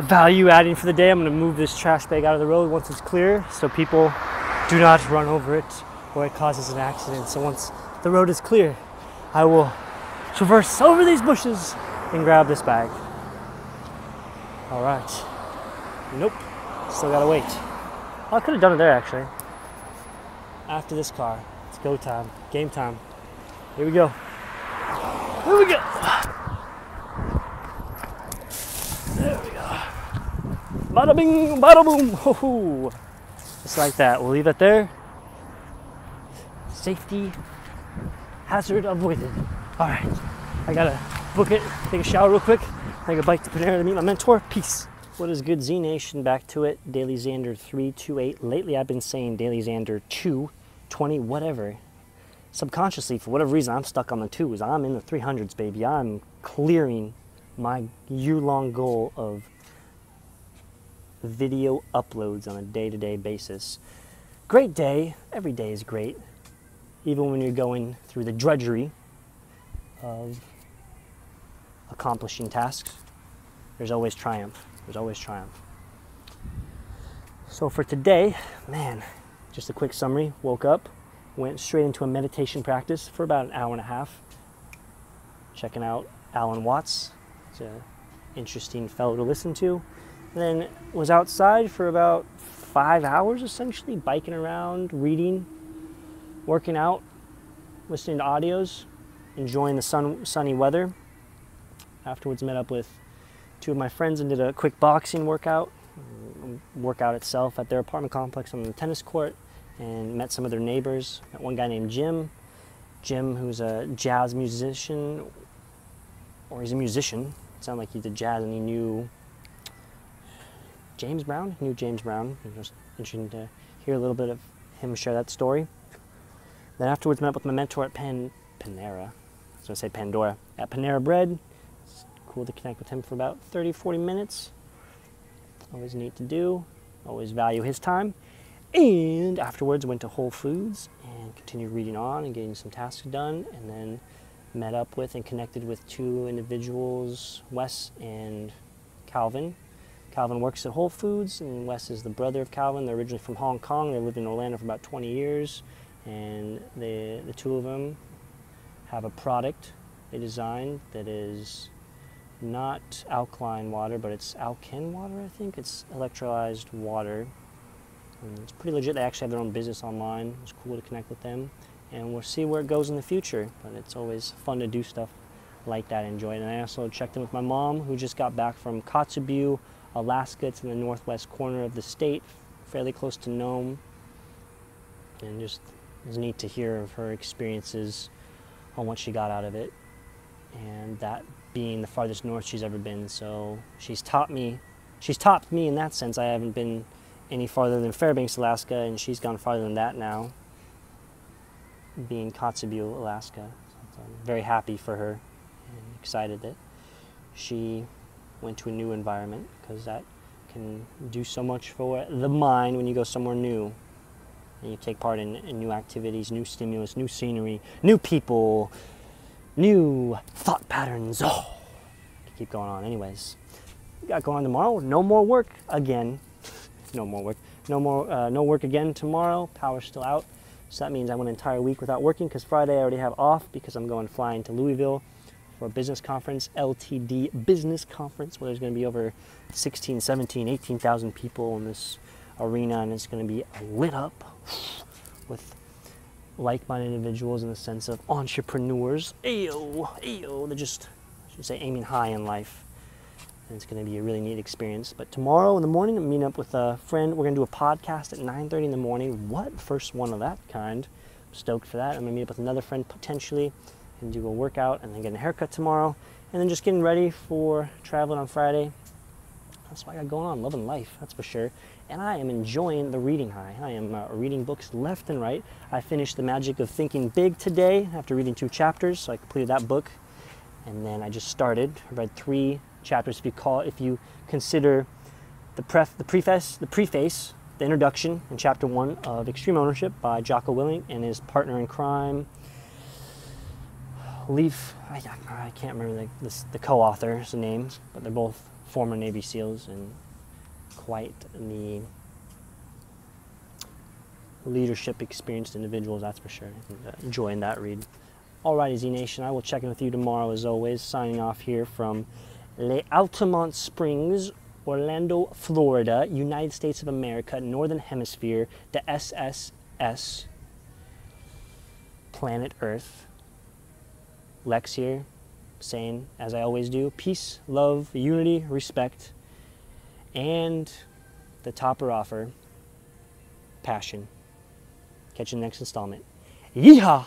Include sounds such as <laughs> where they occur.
value adding for the day. I'm going to move this trash bag out of the road once it's clear so people do not run over it or it causes an accident. So once the road is clear, I will traverse over these bushes and grab this bag. All right. Nope. Still gotta wait. Oh, I could have done it there actually. After this car. It's go time. Game time. Here we go. Here we go. There we go. Bada bing, bada boom. Ho-ho. Just like that. We'll leave it there. Safety hazard avoided. All right. I gotta book it, take a shower real quick, take a bike to Panera to meet my mentor. Peace. What is good, Z Nation? Back to it. Daily Xander 328. Lately, I've been saying Daily Xander 220, whatever. Subconsciously, for whatever reason, I'm stuck on the twos. I'm in the 300s, baby. I'm clearing my year long goal of video uploads on a day to day basis. Great day. Every day is great. Even when you're going through the drudgery of accomplishing tasks, there's always triumph. There's always triumph. So for today, man, just a quick summary. Woke up, went straight into a meditation practice for about an hour and a half, checking out Alan Watts. It's an interesting fellow to listen to. Then was outside for about five hours essentially, biking around, reading, working out, listening to audios, enjoying the sun, sunny weather. Afterwards, met up with two of my friends and did a quick boxing workout, workout itself at their apartment complex on the tennis court, and met some of their neighbors. Met one guy named Jim. Jim, who's a jazz musician, or he's a musician. It sounded like he did jazz, and he knew James Brown. Knew James Brown. It was interesting to hear a little bit of him share that story. Then afterwards, met with my mentor at Pan Panera. I was gonna say Pandora at Panera Bread It's cool to connect with him for about 30, 40 minutes. Always neat to do. Always value his time. And afterwards, went to Whole Foods and continued reading on and getting some tasks done. And then met up with and connected with two individuals, Wes and Calvin. Calvin works at Whole Foods, and Wes is the brother of Calvin. They're originally from Hong Kong. They lived in Orlando for about 20 years. And they, the two of them have a product they designed that is not alkaline water, but it's alkene water, I think. It's electrolyzed water. And it's pretty legit. They actually have their own business online. It's cool to connect with them. And we'll see where it goes in the future. But it's always fun to do stuff like that, and enjoy it. And I also checked in with my mom, who just got back from Kotzebue, Alaska. It's in the northwest corner of the state, fairly close to Nome. And just it was neat to hear of her experiences on what she got out of it. And that being the farthest north she's ever been. So she's taught me, she's topped me in that sense. I haven't been any farther than Fairbanks, Alaska, and she's gone farther than that now, being Kotzebue, Alaska. So I'm very happy for her and excited that she went to a new environment because that can do so much for the mind when you go somewhere new and you take part in, in new activities, new stimulus, new scenery, new people, new thought patterns. Oh, keep going on. Anyways, got going on tomorrow. No more work again. <laughs> no more work. No more. Uh, no work again tomorrow. Power's still out. So that means I went an entire week without working because Friday I already have off because I'm going flying to Louisville for a business conference, LTD Business Conference, where there's going to be over 16, 17, 18,000 people in this arena, and it's going to be lit up with like-minded individuals in the sense of entrepreneurs. Ayo, ayo, they're just, I should say, aiming high in life. And it's going to be a really neat experience. But tomorrow in the morning, I'm meeting up with a friend. We're going to do a podcast at 9.30 in the morning. What? First one of that kind. I'm stoked for that. I'm going to meet up with another friend potentially and do a workout and then get a haircut tomorrow. And then just getting ready for traveling on Friday. That's what I got going on. Loving life, that's for sure and I am enjoying the reading high. I am uh, reading books left and right. I finished The Magic of Thinking Big today after reading two chapters, so I completed that book. And then I just started. I read three chapters if you call if you consider the pref the preface the preface, the introduction in chapter one of Extreme Ownership by Jocko Willink and his partner in crime. Leif, I, I can't remember the, the, the co-author's names, but they're both former Navy SEALs and quite the leadership experienced individuals, that's for sure. Enjoying that read. Alrighty, Z Nation, I will check in with you tomorrow as always. Signing off here from Le Altamonte Springs, Orlando, Florida, United States of America, Northern Hemisphere, the SSS, planet Earth. Lex here, saying, as I always do, peace, love, unity, respect, and the topper offer, passion. Catch you in the next installment. Yeehaw!